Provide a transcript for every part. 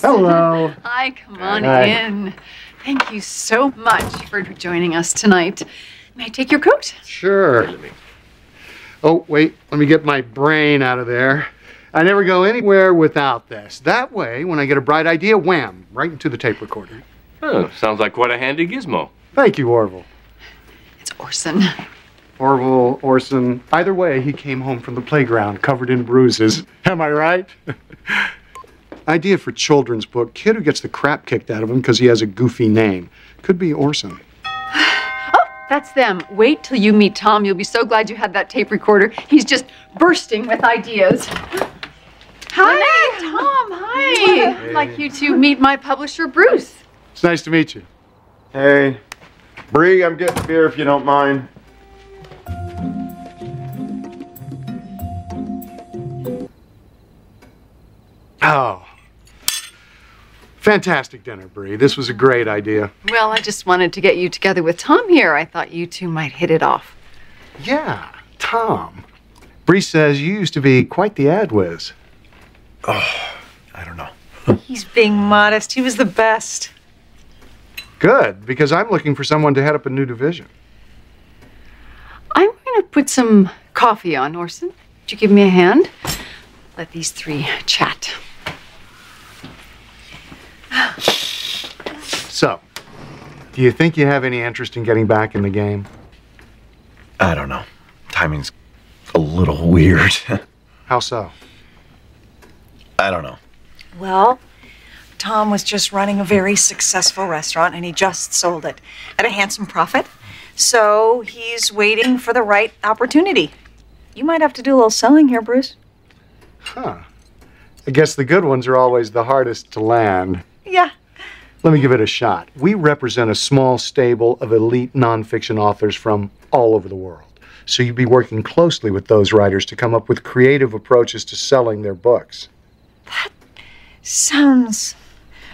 Hello. Hi, come on Hi. in. Thank you so much for joining us tonight. May I take your coat? Sure. Oh, wait, let me get my brain out of there. I never go anywhere without this. That way, when I get a bright idea, wham, right into the tape recorder. Oh, sounds like quite a handy gizmo. Thank you, Orville. It's Orson. Orville, Orson, either way, he came home from the playground covered in bruises. Am I right? Idea for children's book. Kid who gets the crap kicked out of him because he has a goofy name. Could be Orson. Oh, that's them. Wait till you meet Tom. You'll be so glad you had that tape recorder. He's just bursting with ideas. Hi, Tom. Hi. I'd like you to meet my publisher, Bruce. It's nice to meet you. Hey, Bree, I'm getting beer if you don't mind. Oh. Fantastic dinner, Bree. This was a great idea. Well, I just wanted to get you together with Tom here. I thought you two might hit it off. Yeah, Tom. Bree says you used to be quite the ad whiz. Oh, I don't know. He's being modest. He was the best. Good, because I'm looking for someone to head up a new division. I'm going to put some coffee on, Orson. Would you give me a hand? Let these three chat. So, do you think you have any interest in getting back in the game? I don't know. Timing's a little weird. How so? I don't know. Well, Tom was just running a very successful restaurant and he just sold it at a handsome profit. So he's waiting for the right opportunity. You might have to do a little selling here, Bruce. Huh. I guess the good ones are always the hardest to land. Yeah. Let me give it a shot. We represent a small stable of elite nonfiction authors from all over the world. So you'd be working closely with those writers to come up with creative approaches to selling their books. That sounds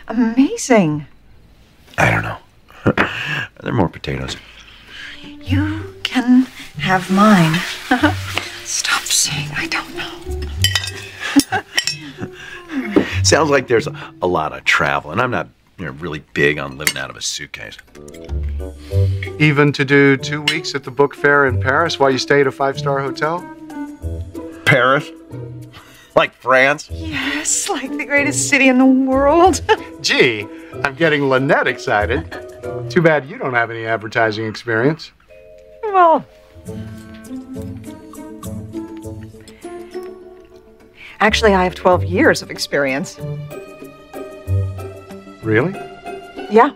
amazing. I don't know. Are there more potatoes? You can have mine. Stop saying I don't know. Sounds like there's a, a lot of travel, and I'm not you know, really big on living out of a suitcase. Even to do two weeks at the book fair in Paris while you stay at a five star hotel? Paris? Like France? Yes, like the greatest city in the world. Gee, I'm getting Lynette excited. Too bad you don't have any advertising experience. well, actually, I have 12 years of experience. Really? Yeah.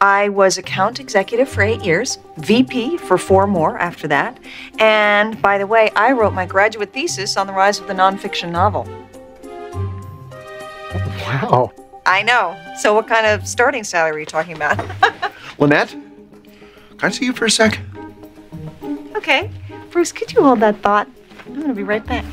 I was account executive for eight years, VP for four more after that. And by the way, I wrote my graduate thesis on the rise of the nonfiction novel. Wow. I know. So, what kind of starting salary are you talking about? Lynette? Can I see you for a sec? okay. Bruce, could you hold that thought? I'm going to be right back.